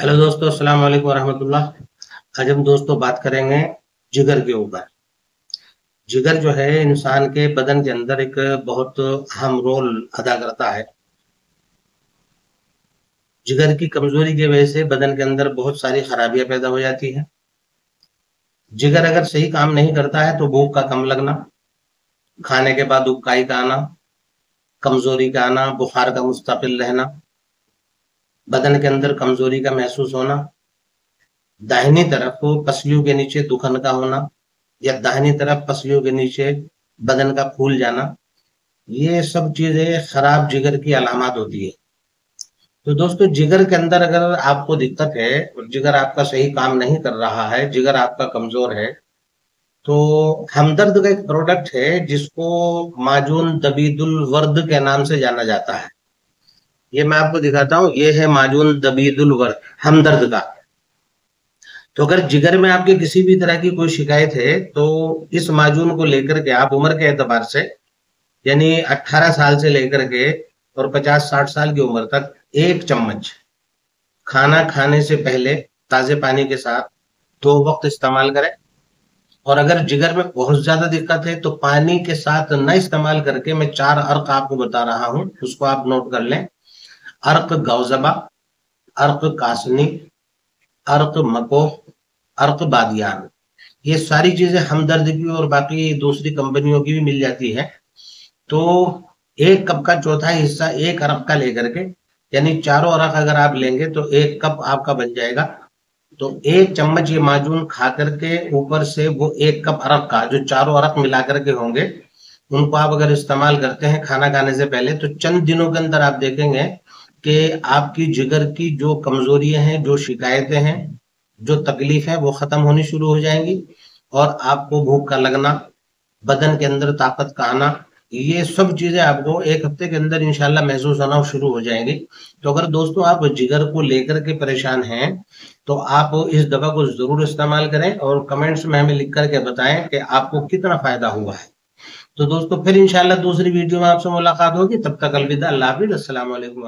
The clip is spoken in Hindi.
हेलो दोस्तों, अस्सलाम वालेकुम वरहमतुल्लाह। आज हम दोस्तों बात करेंगे जिगर के ऊपर। जिगर जो है, इंसान के बदन के अंदर एक बहुत अहम रोल अदा करता है। जिगर की कमज़ोरी की वजह से बदन के अंदर बहुत सारी खराबियाँ पैदा हो जाती है। जिगर अगर सही काम नहीं करता है तो भूख का कम लगना, खाने के बाद उबकाई का आना, कमज़ोरी का आना, बुखार का मुस्तकिल रहना बदन के अंदर कमज़ोरी का महसूस होना, दाहिनी तरफ़ पसलियों के नीचे दुखन का होना, या दाहिनी तरफ़ पसलियों के नीचे बदन का फूल जाना, ये सब चीज़ें खराब जिगर की अलामत होती है। तो दोस्तों, जिगर के अंदर अगर आपको दिक्कत है और जिगर आपका सही काम नहीं कर रहा है, जिगर आपका कमज़ोर है तो हमदर्द का एक प्रोडक्ट है जिसको माजून दबीदुल वर्द के नाम से जाना जाता है। ये मैं आपको दिखाता हूँ, ये है माजून दबीदुल वर्क हमदर्द का। तो अगर जिगर में आपके किसी भी तरह की कोई शिकायत है तो इस माजून को लेकर के आप उम्र के एतबार से, यानी 18 साल से लेकर के और 50-60 साल की उम्र तक एक चम्मच खाना खाने से पहले ताजे पानी के साथ दो वक्त इस्तेमाल करें। और अगर जिगर में बहुत ज़्यादा दिक्कत है तो पानी के साथ न इस्तेमाल करके मैं चार अर्क आपको बता रहा हूँ, उसको आप नोट कर लें। अर्क गौजबा अर्क कासनी अर्क मको अर्क बादियान ये सारी चीज़ें हमदर्द की और बाकी दूसरी कंपनियों की भी मिल जाती है। तो एक कप का चौथा हिस्सा एक अरब का लेकर के, यानी चारों अरक अगर आप लेंगे तो एक कप आपका बन जाएगा। तो एक चम्मच ये माजून खा करके ऊपर से वो एक कप अरक का, जो चारों अरक मिला करके होंगे, उनको आप अगर इस्तेमाल करते हैं खाना खाने से पहले तो चंद दिनों के अंदर आप देखेंगे कि आपकी जिगर की जो कमजोरियाँ हैं, जो शिकायतें हैं, जो तकलीफ़ है, वो खत्म होनी शुरू हो जाएँगी और आपको भूख का लगना, बदन के अंदर ताकत का आना, ये सब चीज़ें आपको एक हफ़्ते के अंदर इंशाल्लाह महसूस होना शुरू हो जाएँगी। तो अगर दोस्तों आप जिगर को लेकर के परेशान हैं तो आप इस दवा को ज़रूर इस्तेमाल करें और कमेंट्स में हमें लिख करके बताएँ कि आपको कितना फ़ायदा हुआ है। तो दोस्तों फिर इंशाल्लाह दूसरी वीडियो में आपसे मुलाकात होगी। तब तक अलविदा, अल्लाह हाफिज। अस्सलाम वालेकुम